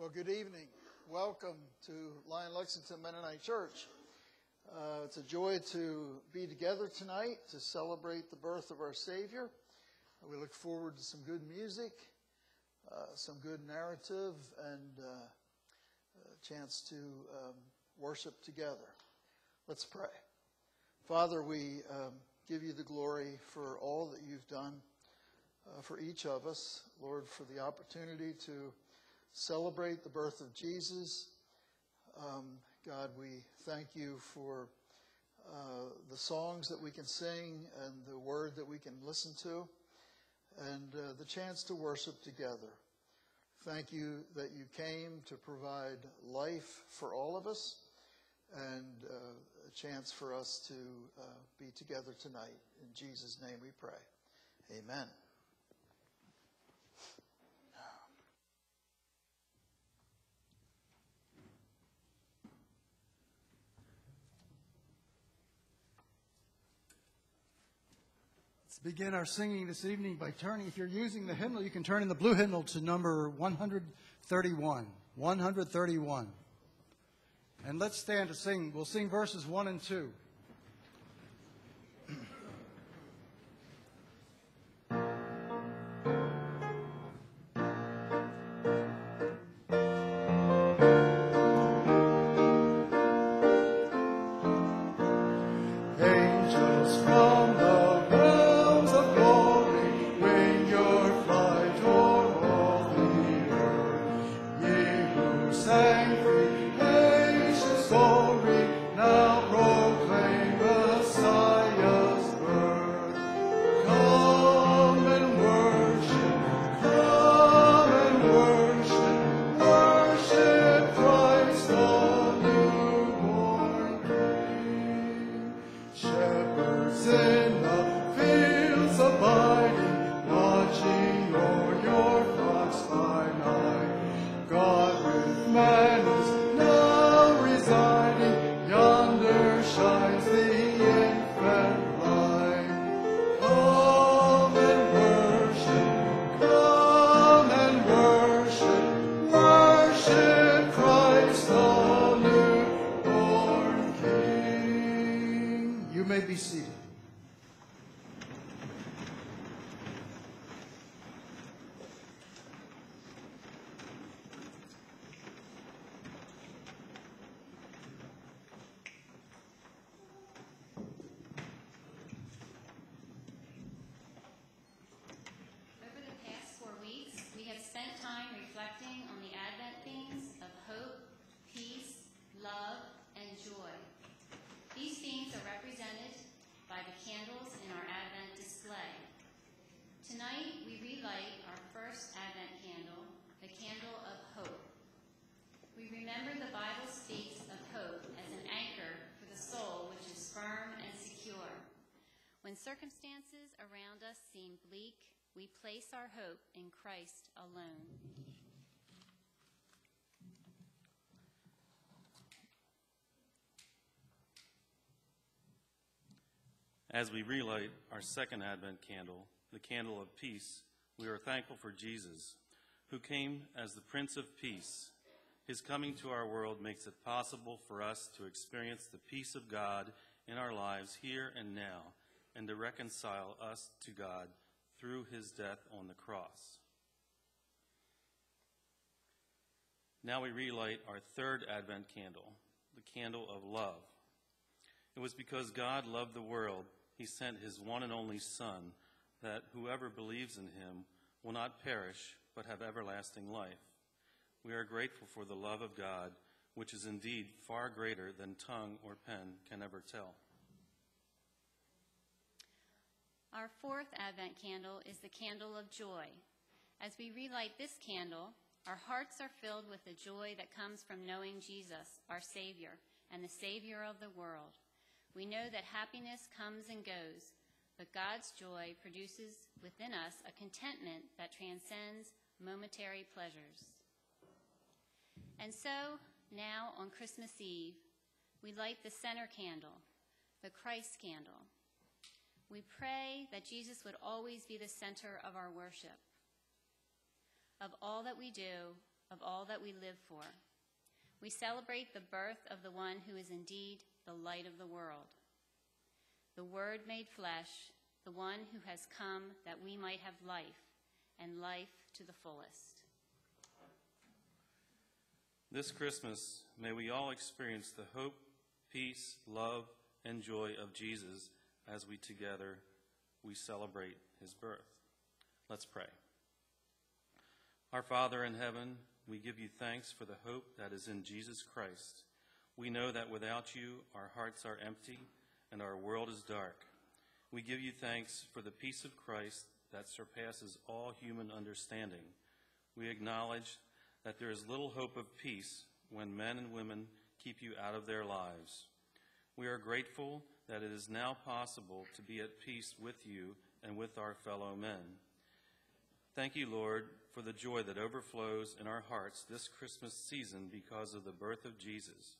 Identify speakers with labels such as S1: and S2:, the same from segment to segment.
S1: Well, good evening. Welcome to Lion Lexington Mennonite Church. Uh, it's a joy to be together tonight to celebrate the birth of our Savior. We look forward to some good music, uh, some good narrative, and uh, a chance to um, worship together. Let's pray. Father, we um, give you the glory for all that you've done uh, for each of us. Lord, for the opportunity to celebrate the birth of Jesus. Um, God, we thank you for uh, the songs that we can sing and the word that we can listen to and uh, the chance to worship together. Thank you that you came to provide life for all of us and uh, a chance for us to uh, be together tonight. In Jesus' name we pray. Amen.
S2: Begin our singing this evening by turning, if you're using the hymnal, you can turn in the blue hymnal to number 131. 131. And let's stand to sing. We'll sing verses 1 and 2.
S3: We place our hope in Christ alone.
S4: As we relight our second Advent candle, the candle of peace, we are thankful for Jesus, who came as the Prince of Peace. His coming to our world makes it possible for us to experience the peace of God in our lives here and now and to reconcile us to God through his death on the cross. Now we relight our third Advent candle, the candle of love. It was because God loved the world, he sent his one and only Son, that whoever believes in him will not perish, but have everlasting life. We are grateful for the love of God, which is indeed far greater than tongue or pen can ever tell.
S3: Our fourth Advent candle is the candle of joy. As we relight this candle, our hearts are filled with the joy that comes from knowing Jesus, our Savior, and the Savior of the world. We know that happiness comes and goes, but God's joy produces within us a contentment that transcends momentary pleasures. And so, now on Christmas Eve, we light the center candle, the Christ candle. We pray that Jesus would always be the center of our worship. Of all that we do, of all that we live for. We celebrate the birth of the one who is indeed the light of the world, the Word made flesh, the one who has come that we might have life, and life to the fullest.
S4: This Christmas, may we all experience the hope, peace, love, and joy of Jesus as we together we celebrate his birth. Let's pray. Our Father in heaven, we give you thanks for the hope that is in Jesus Christ. We know that without you, our hearts are empty and our world is dark. We give you thanks for the peace of Christ that surpasses all human understanding. We acknowledge that there is little hope of peace when men and women keep you out of their lives. We are grateful that it is now possible to be at peace with you and with our fellow men. Thank you, Lord, for the joy that overflows in our hearts this Christmas season because of the birth of Jesus.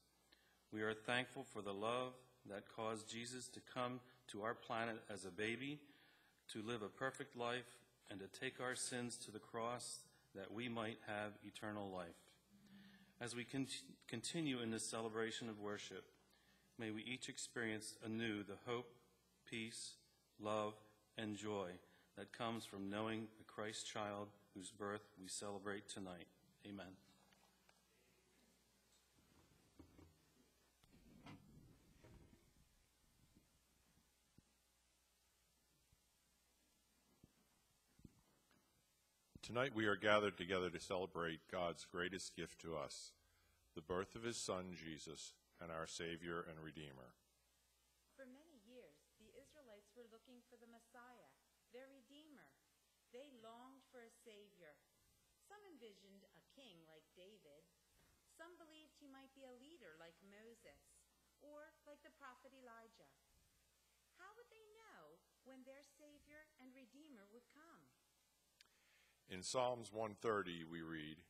S4: We are thankful for the love that caused Jesus to come to our planet as a baby, to live a perfect life, and to take our sins to the cross that we might have eternal life. As we con- continue in this celebration of worship, may we each experience anew the hope, peace, love, and joy that comes from knowing the Christ child whose birth we celebrate tonight. Amen.
S5: Tonight we are gathered together to celebrate God's greatest gift to us, the birth of his Son, Jesus, and our Savior and Redeemer.
S2: For many years, the Israelites were looking for the Messiah, their Redeemer. They longed for a Savior. Some envisioned a king like David. Some believed he might be a leader like Moses, or like the prophet Elijah. How would they know when their Savior and Redeemer would come?
S5: In Psalms 130 we read,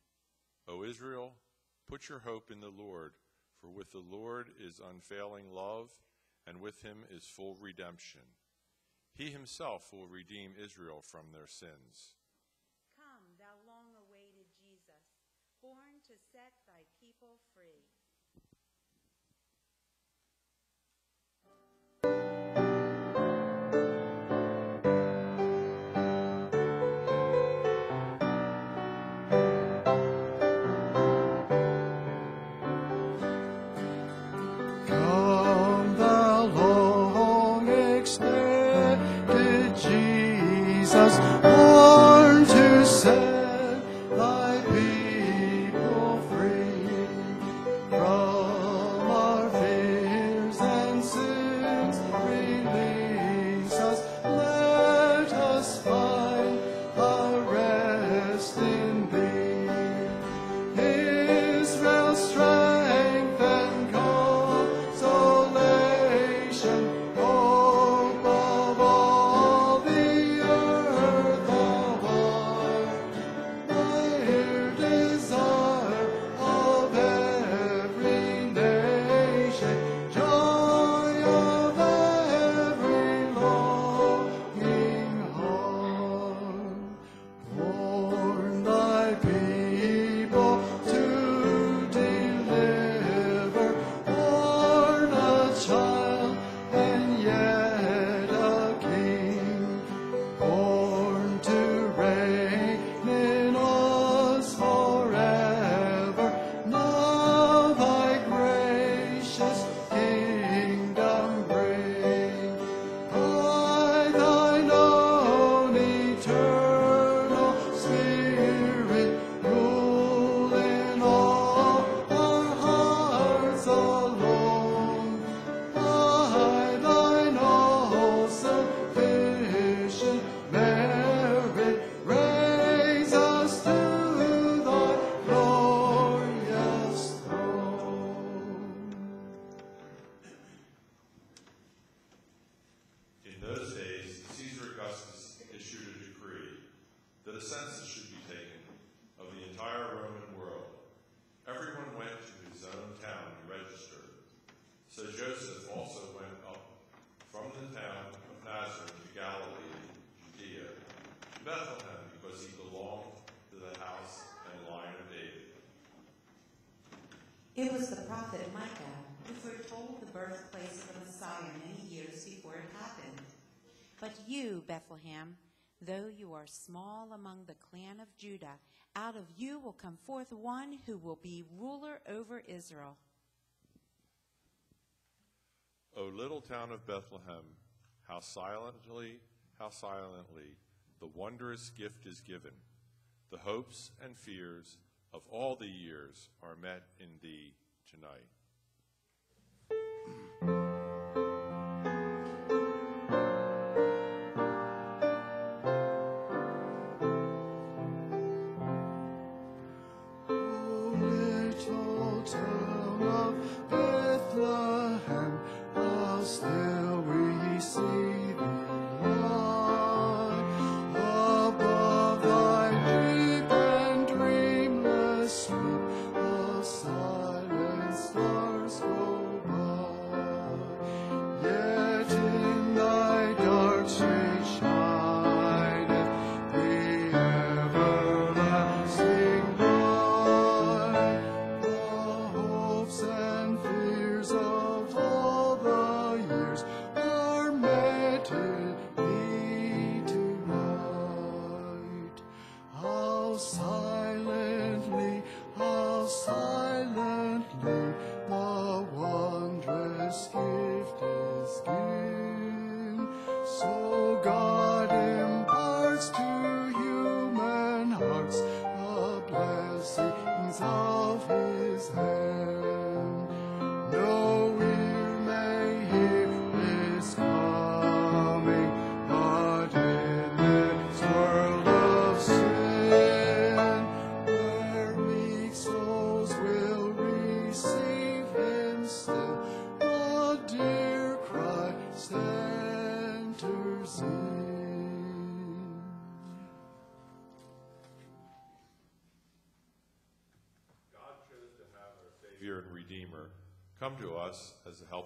S5: O Israel, put your hope in the Lord, for with the Lord is unfailing love, and with him is full redemption. He himself will redeem Israel from their sins.
S2: Prophet Micah who foretold the birthplace of the Messiah many years before it happened. But you, Bethlehem, though you are small among the clan of Judah, out of you will come forth one who will be ruler over Israel.
S5: O little town of Bethlehem, how silently, how silently the wondrous gift is given. The hopes and fears of all the years are met in thee tonight.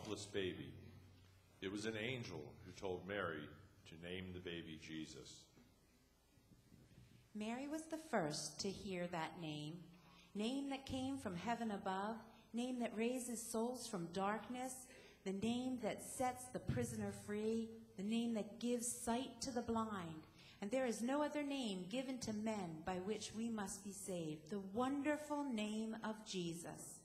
S5: helpless baby. It was an angel who told Mary to name the baby Jesus.
S2: Mary was the first to hear that name, name that came from heaven above, name that raises souls from darkness, the name that sets the prisoner free, the name that gives sight to the blind. And there is no other name given to men by which we must be saved, the wonderful name of Jesus.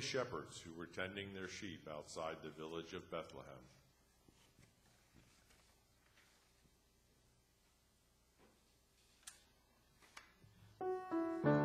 S5: Lowly shepherds who were tending their sheep outside the village of Bethlehem.
S6: The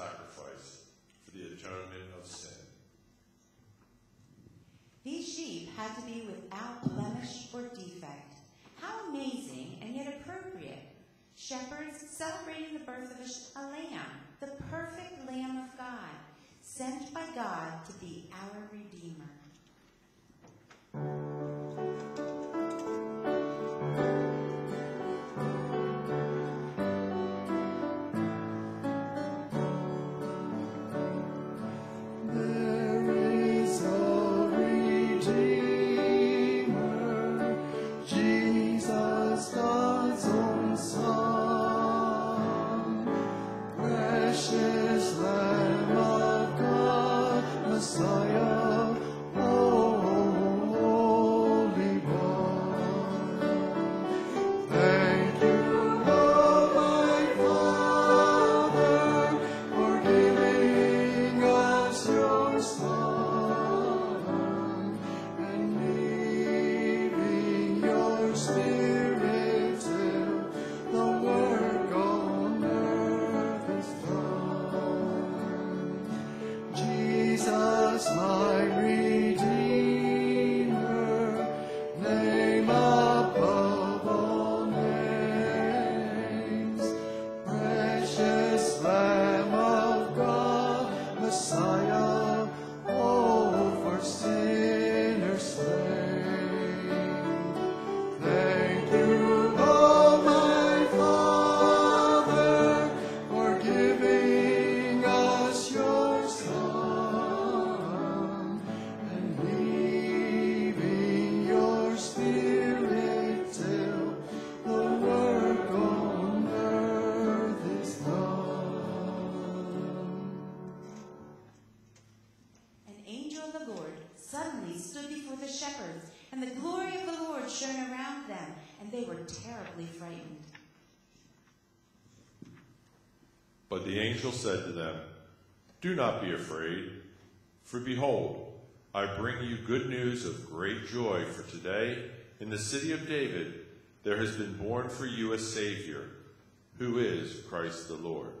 S5: sacrifice for the atonement of sin.
S2: These sheep had to be without blemish or defect. How amazing and yet appropriate. Shepherds celebrating the birth of a, a lamb, the perfect Lamb of God, sent by God to be our Redeemer. Angel
S5: said to them, Do not be afraid, for behold, I bring you good news of great joy, for today, in the city of David, there has been born for you a Savior, who is Christ the Lord.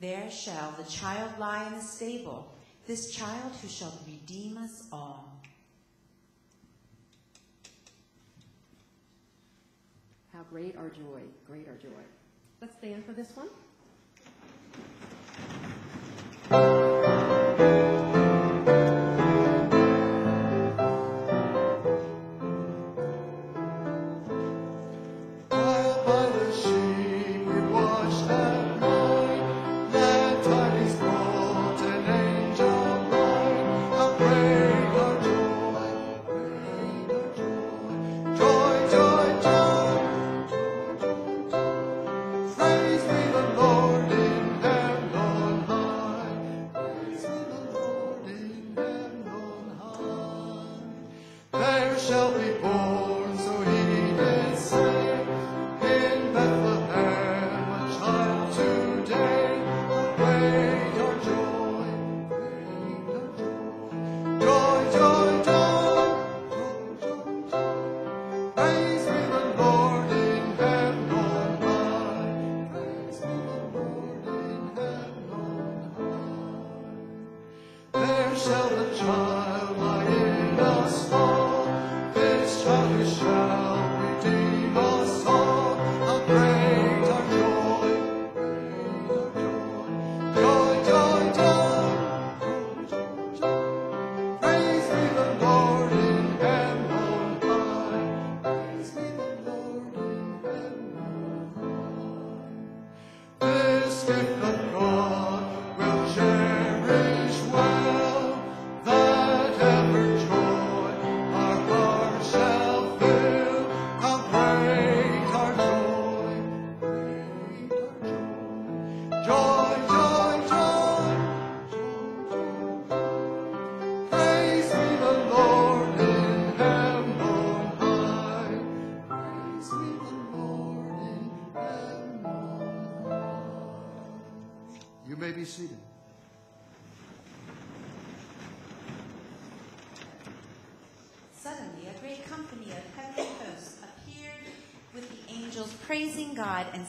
S2: There shall the child lie in the stable, this child who shall redeem us all.
S7: How great our joy, great our joy. Let's stand for this one.
S6: While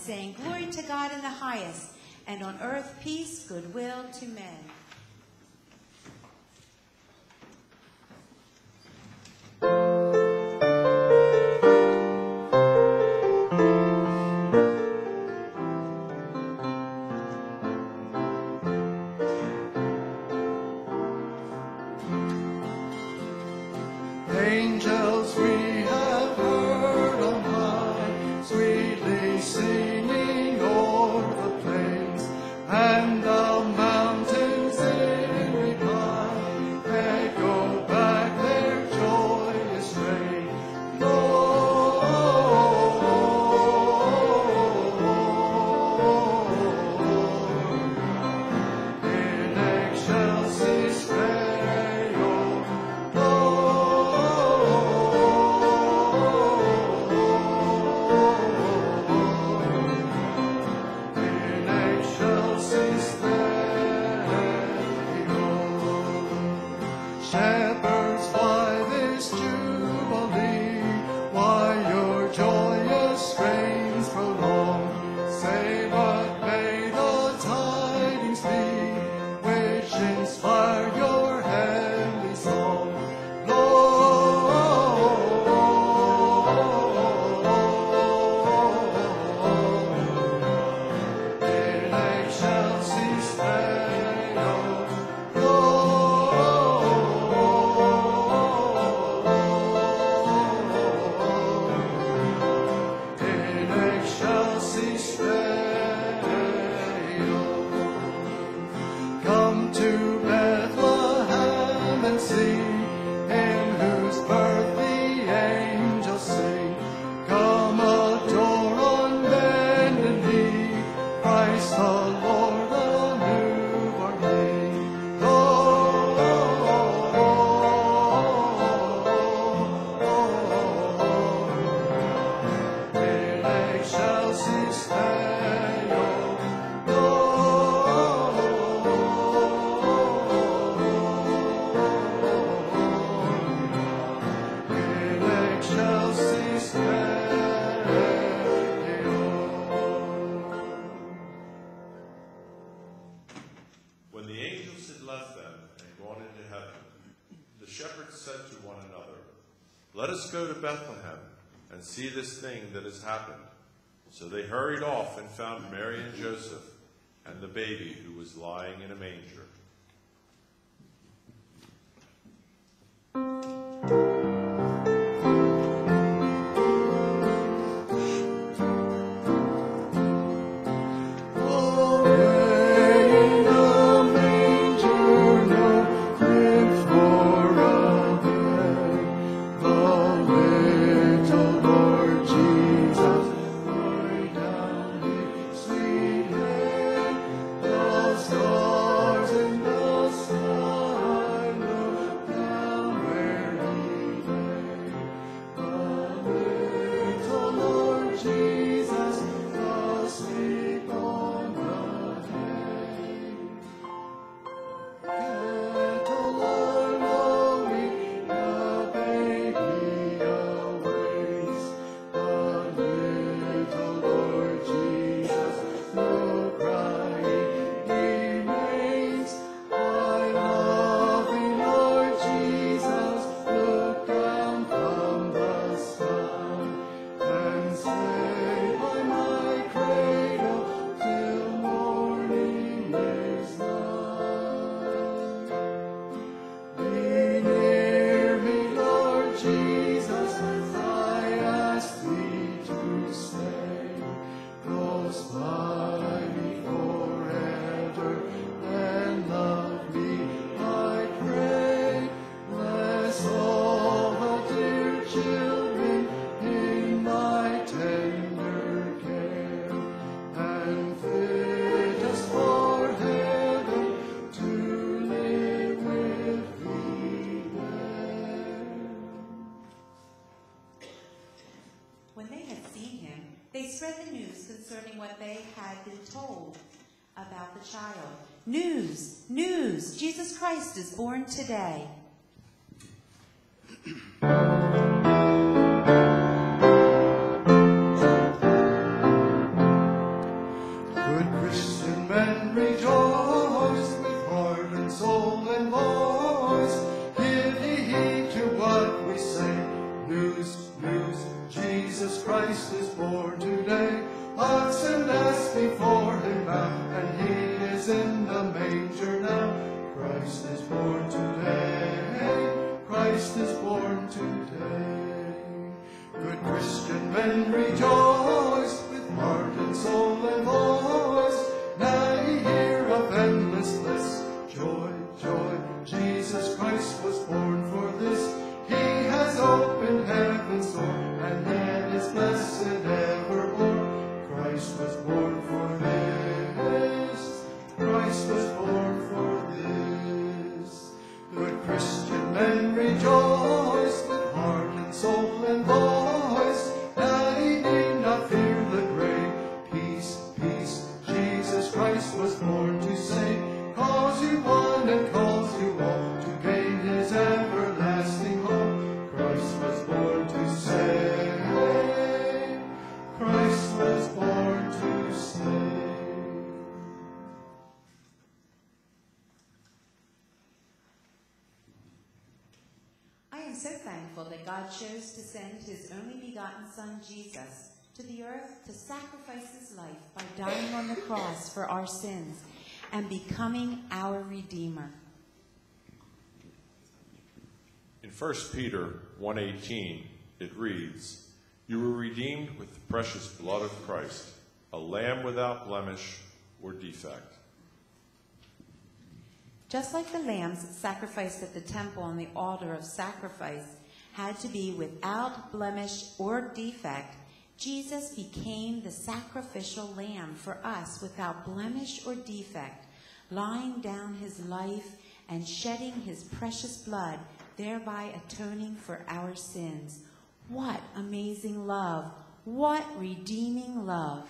S2: saying,
S6: Bethlehem and see
S5: this thing that has happened. So they hurried off and found Mary and Joseph and the baby who was lying in a manger.
S2: Christ is born today. So thankful that God chose to send his only begotten Son, Jesus, to the earth to sacrifice his life by dying on the cross for our sins and becoming our Redeemer.
S5: In 1 Peter 1:18, it reads, "You were redeemed with the precious blood of Christ, a lamb without blemish or defect."
S2: Just like the lambs sacrificed at the temple on the altar of sacrifice had to be without blemish or defect, Jesus became the sacrificial lamb for us without blemish or defect, lying down his life and shedding his precious blood, thereby atoning for our sins. What amazing love! What redeeming love!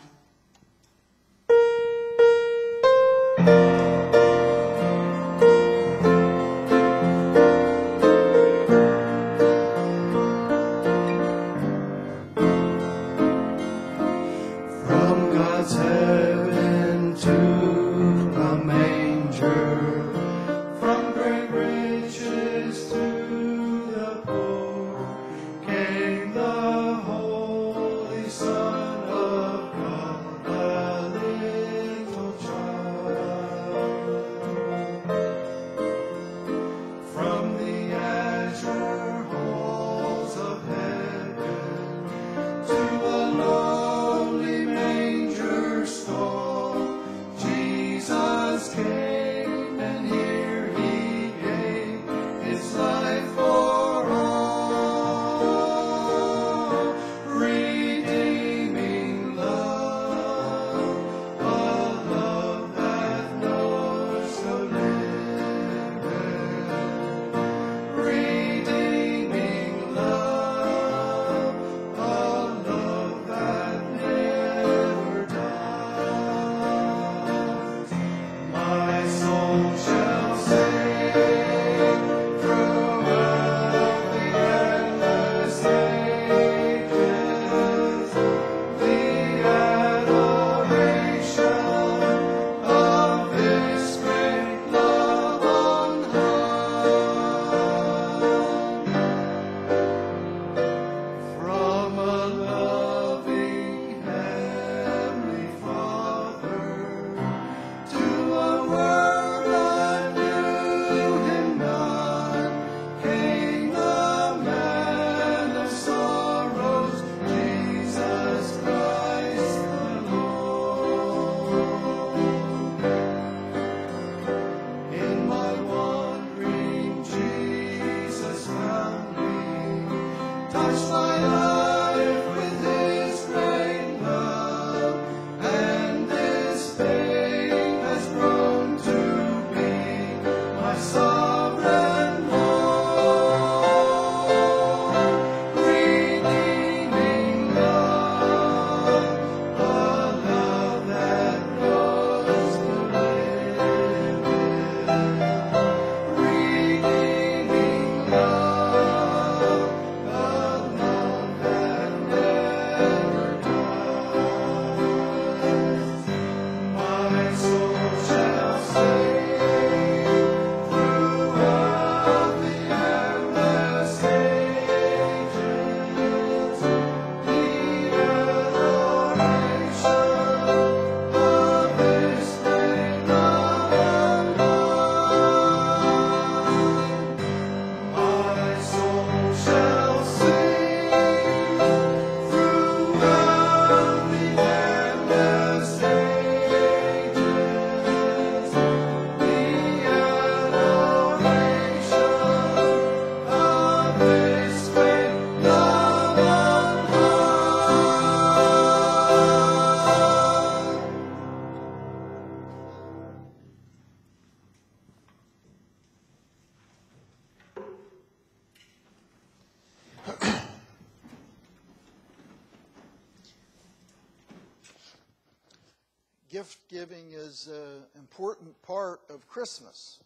S6: Of
S1: Christmas,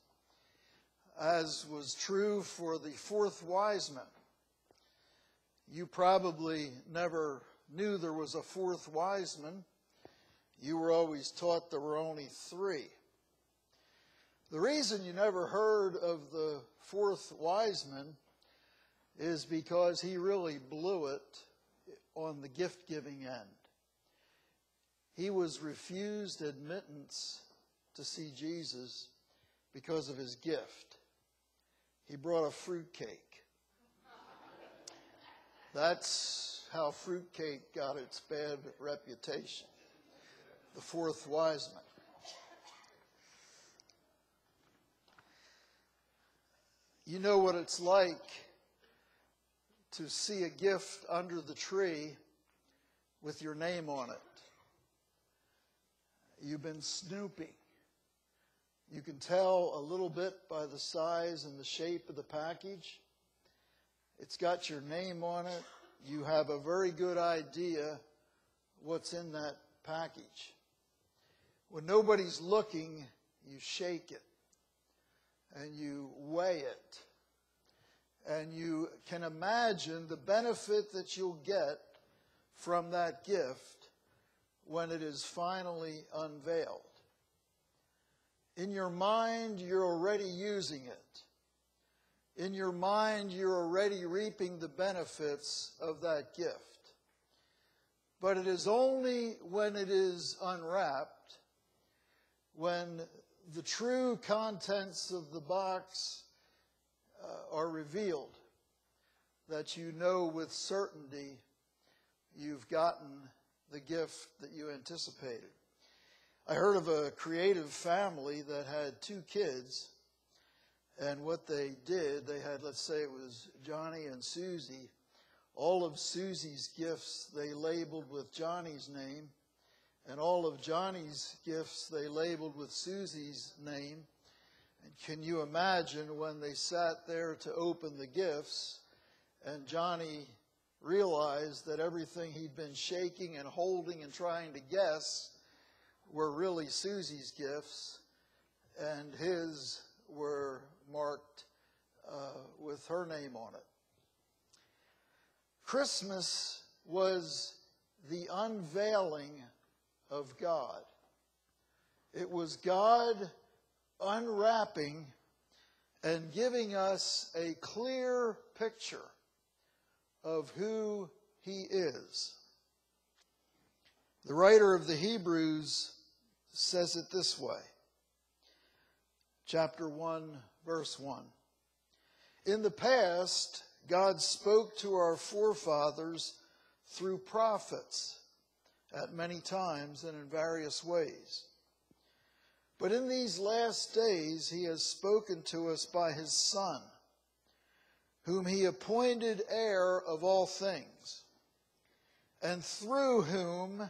S1: as was true for the fourth wise man. You probably never knew there was a fourth wise man. You were always taught there were only three. The reason you never heard of the fourth wise man is because he really blew it on the gift giving end. He was refused admittance to see Jesus because of his gift. He brought a fruit cake. That's how fruitcake got its bad reputation. The fourth wise man. You know what it's like to see a gift under the tree with your name on it. You've been snooping. You can tell a little bit by the size and the shape of the package. It's got your name on it. You have a very good idea what's in that package. When nobody's looking, you shake it and you weigh it. And you can imagine the benefit that you'll get from that gift when it is finally unveiled. In your mind, you're already using it. In your mind, you're already reaping the benefits of that gift. But it is only when it is unwrapped, when the true contents of the box uh, are revealed, that you know with certainty you've gotten the gift that you anticipated. I heard of a creative family that had two kids, and what they did, they had, let's say it was Johnny and Susie. All of Susie's gifts they labeled with Johnny's name, and all of Johnny's gifts they labeled with Susie's name. And can you imagine when they sat there to open the gifts and Johnny realized that everything he'd been shaking and holding and trying to guess were really Susie's gifts, and his were marked uh, with her name on it. Christmas was the unveiling of God. It was God unwrapping and giving us a clear picture of who he is. The writer of the Hebrews says it this way. Chapter 1, verse 1. In the past, God spoke to our forefathers through prophets at many times and in various ways. But in these last days, he has spoken to us by his Son whom he appointed heir of all things, and through whom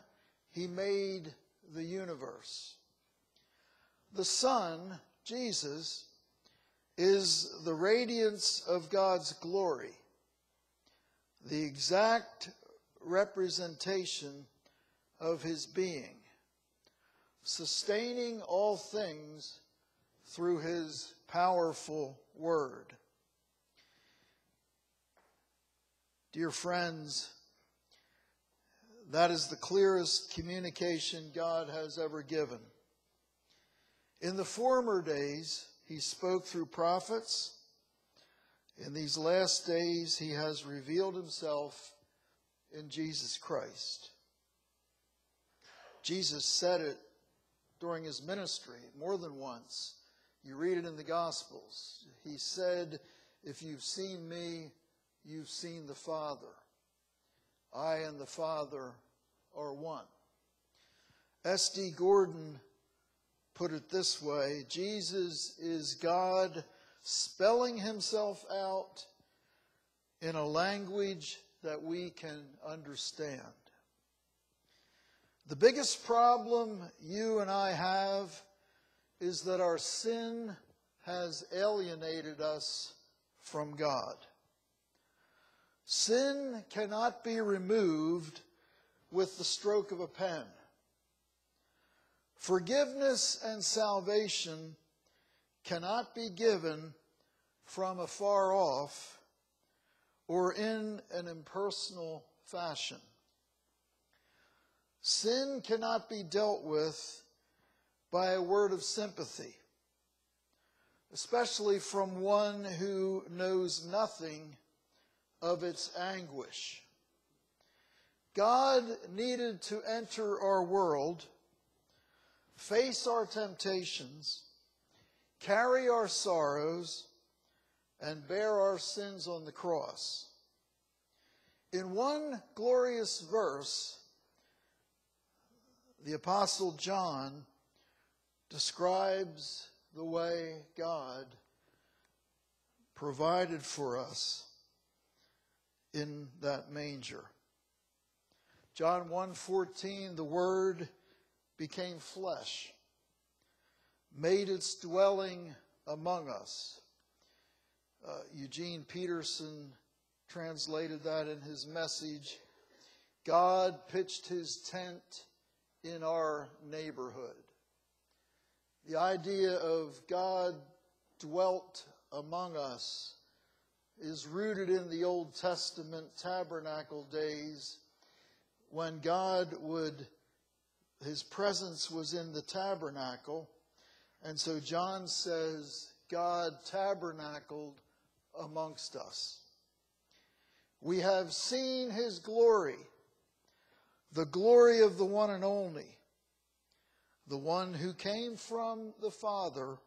S1: he made the universe. The Son, Jesus, is the radiance of God's glory, the exact representation of his being, sustaining all things through his powerful word. Dear friends, that is the clearest communication God has ever given. In the former days, he spoke through prophets. In these last days, he has revealed himself in Jesus Christ. Jesus said it during his ministry more than once. You read it in the Gospels. He said, If you've seen me, you've seen the Father. I and the Father are one. S.D. Gordon put it this way Jesus is God spelling himself out in a language that we can understand. The biggest problem you and I have is that our sin has alienated us from God. Sin cannot be removed with the stroke of a pen. Forgiveness and salvation cannot be given from afar off or in an impersonal fashion. Sin cannot be dealt with by a word of sympathy, especially from one who knows nothing of its anguish. God needed to enter our world, face our temptations, carry our sorrows, and bear our sins on the cross. In one glorious verse, the Apostle John describes the way God provided for us in that manger. John 1:14 the word became flesh made its dwelling among us. Uh, Eugene Peterson translated that in his message. God pitched his tent in our neighborhood. The idea of God dwelt among us is rooted in the Old Testament tabernacle days when God would, his presence was in the tabernacle. And so John says, God tabernacled amongst us. We have seen his glory, the glory of the one and only, the one who came from the Father,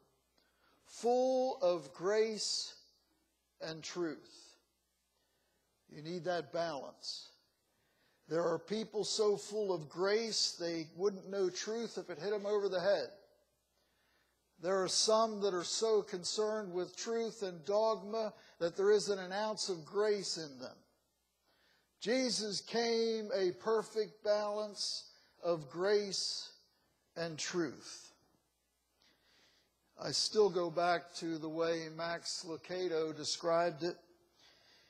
S1: full of grace and truth. You need that balance. There are people so full of grace they wouldn't know truth if it hit them over the head. There are some that are so concerned with truth and dogma that there isn't an ounce of grace in them. Jesus came a perfect balance of grace and truth. I still go back to the way Max Lucado described it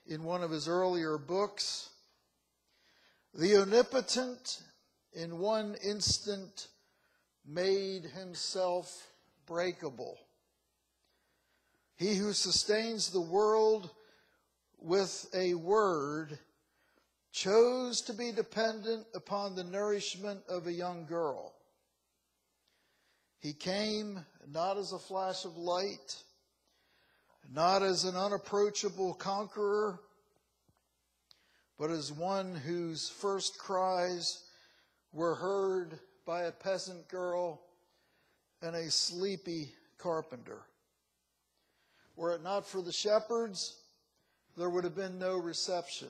S1: in one of his earlier books. The omnipotent in one instant made himself breakable. He who sustains the world with a word chose to be dependent upon the nourishment of a young girl. He came not as a flash of light, not as an unapproachable conqueror, but as one whose first cries were heard by a peasant girl and a sleepy carpenter. Were it not for the shepherds, there would have been no reception.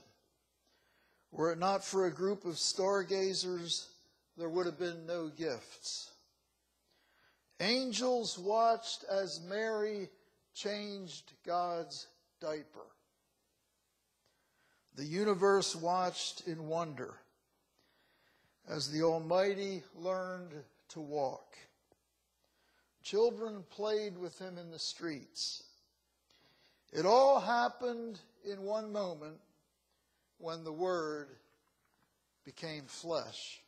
S1: Were it not for a group of stargazers, there would have been no gifts. Angels watched as Mary changed God's diaper. The universe watched in wonder as the Almighty learned to walk. Children played with him in the streets. It all happened in one moment when the Word became flesh.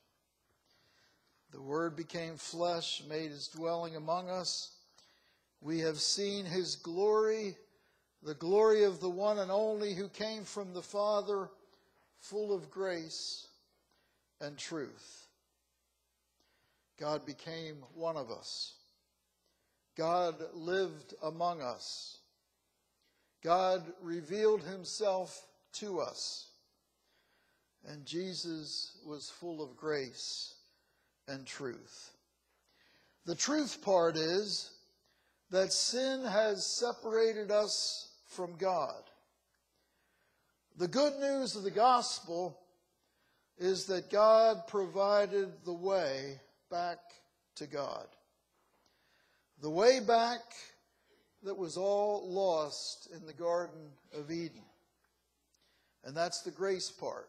S1: The Word became flesh, made his dwelling among us. We have seen his glory, the glory of the one and only who came from the Father, full of grace and truth. God became one of us. God lived among us. God revealed himself to us. And Jesus was full of grace and truth. The truth part is that sin has separated us from God. The good news of the gospel is that God provided the way back to God. The way back that was all lost in the Garden of Eden. And that's the grace part.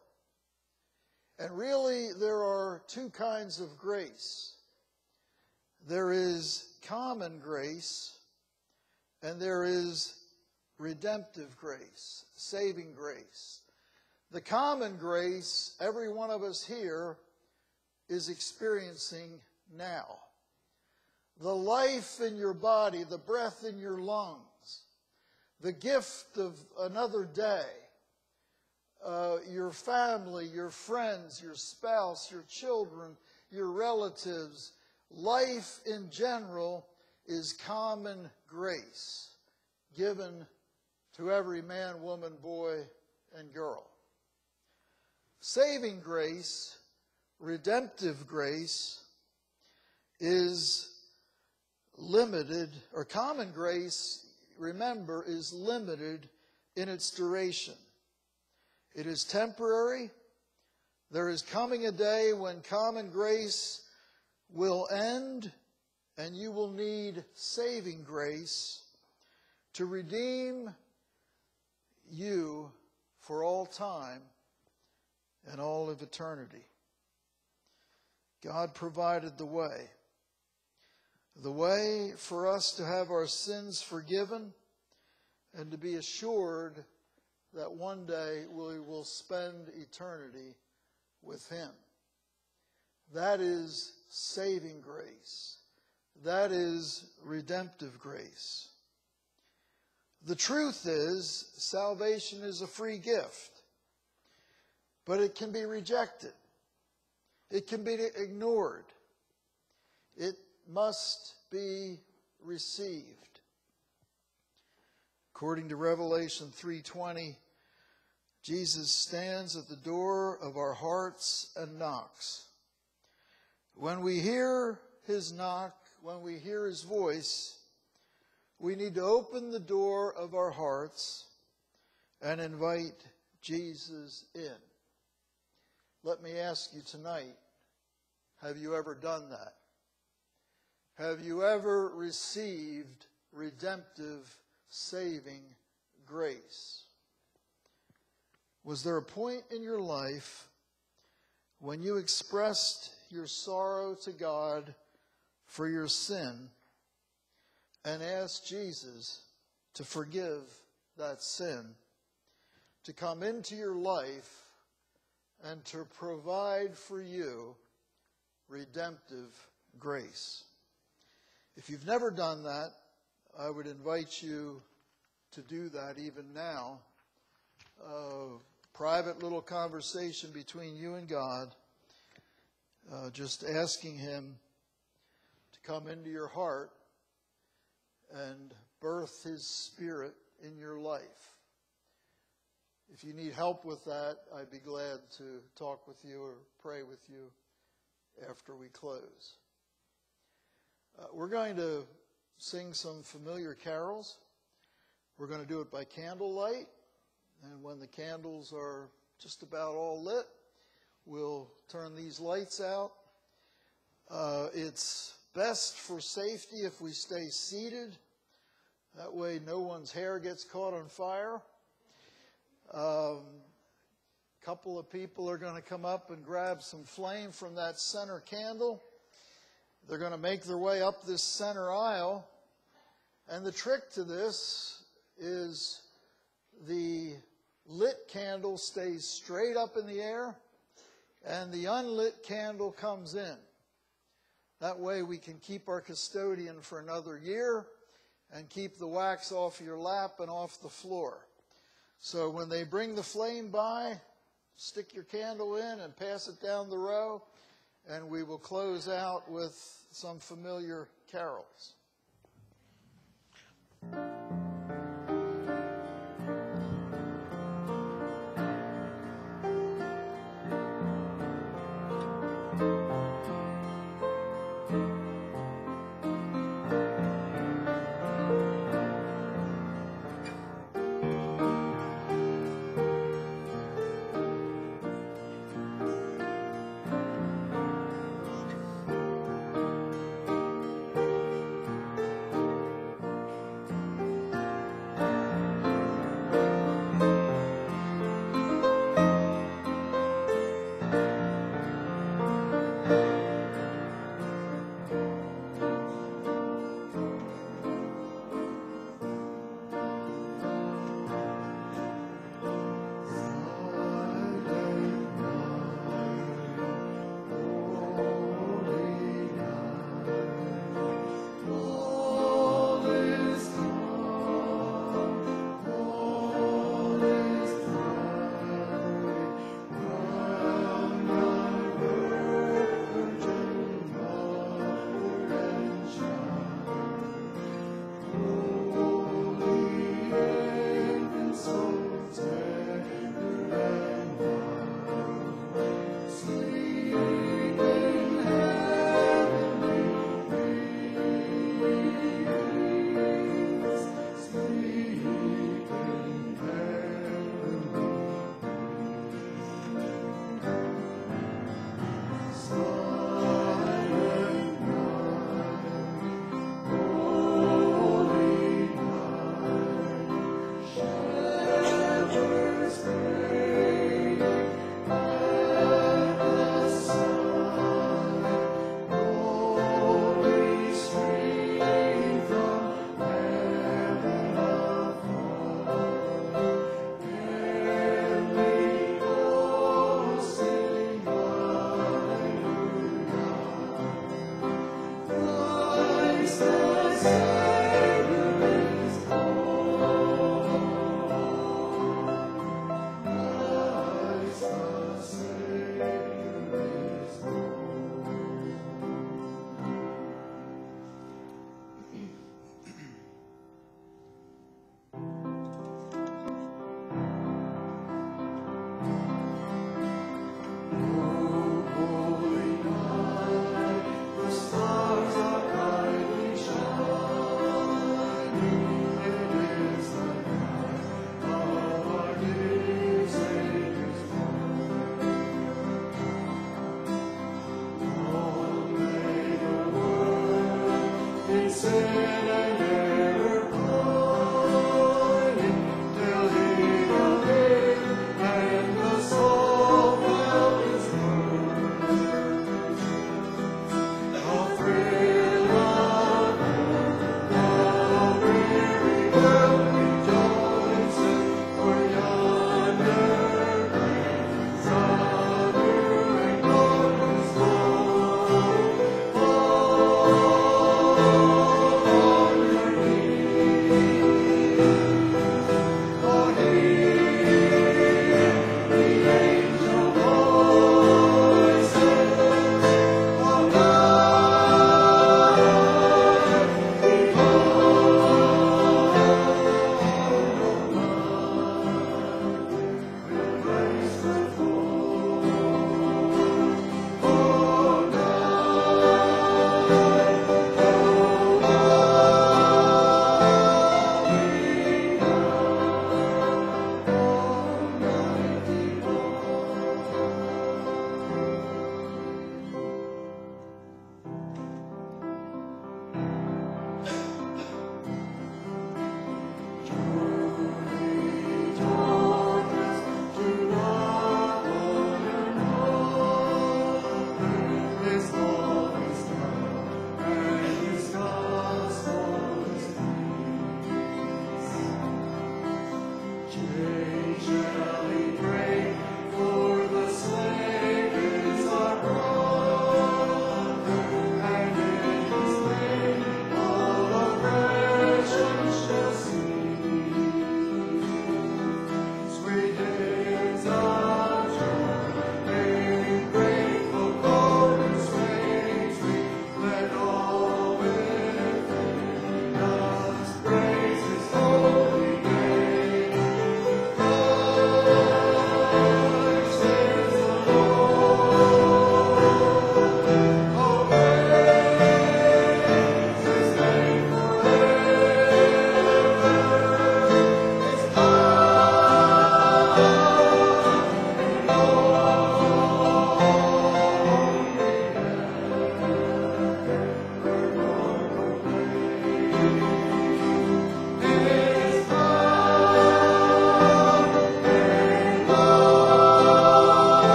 S1: And really, there are two kinds of grace there is common grace, and there is redemptive grace, saving grace. The common grace, every one of us here is experiencing now. the life in your body, the breath in your lungs, the gift of another day, uh, your family, your friends, your spouse, your children, your relatives, life in general is common grace given to every man, woman, boy, and girl. Saving grace, redemptive grace, is limited, or common grace, remember, is limited in its duration. It is temporary. There is coming a day when common grace will end and you will need saving grace to redeem you for all time and all of eternity. God provided the way. The way for us to have our sins forgiven and to be assured that one day we will spend eternity with Him. That is saving grace. That is redemptive grace. The truth is, salvation is a free gift, but it can be rejected. It can be ignored. It must be received. According to Revelation 3:20, Jesus stands at the door of our hearts and knocks. When we hear his knock, when we hear his voice, we need to open the door of our hearts and invite Jesus in. Let me ask you tonight have you ever done that? Have you ever received redemptive, saving grace? Was there a point in your life when you expressed your sorrow to God for your sin and asked Jesus to forgive that sin, to come into your life and to provide for you redemptive grace. If you've never done that, I would invite you to do that even now. A private little conversation between you and God, uh, just asking Him to come into your heart and birth His Spirit in your life. If you need help with that, I'd be glad to talk with you or pray with you after we close. Uh, we're going to sing some familiar carols. We're going to do it by candlelight. And when the candles are just about all lit, we'll turn these lights out. Uh, it's best for safety if we stay seated. That way, no one's hair gets caught on fire. A um, couple of people are going to come up and grab some flame from that center candle. They're going to make their way up this center aisle. And the trick to this is the lit candle stays straight up in the air and the unlit candle comes in. That way we can keep our custodian for another year and keep the wax off your lap and off the floor. So when they bring the flame by, stick your candle in and pass it down the row, and we will close out with some familiar carols.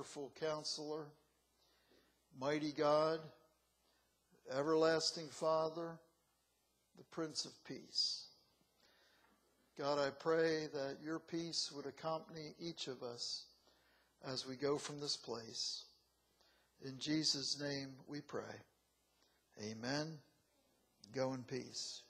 S1: Wonderful Counselor, Mighty God, Everlasting Father, the Prince of Peace. God, I pray that your peace would accompany each of us as we go from this place. In Jesus' name we pray. Amen. Go in peace.